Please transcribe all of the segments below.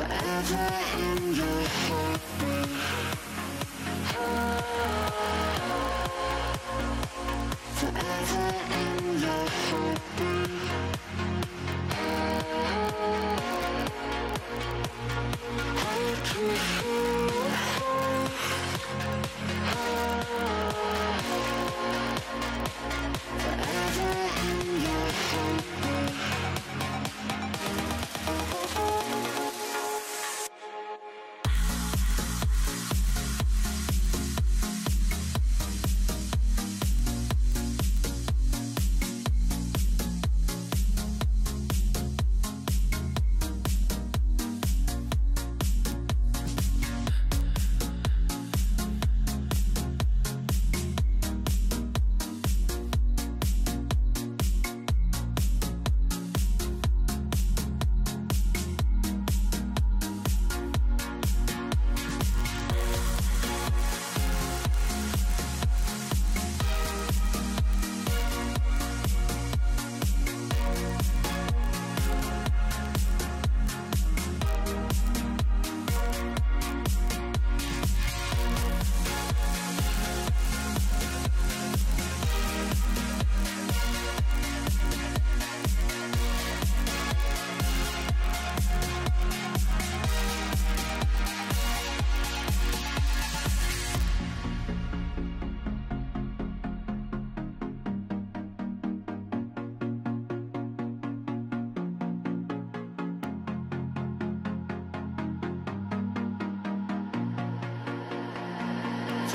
Forever in your heartbeat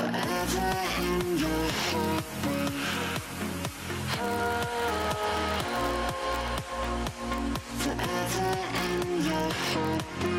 forever in your heart. Forever in your heart.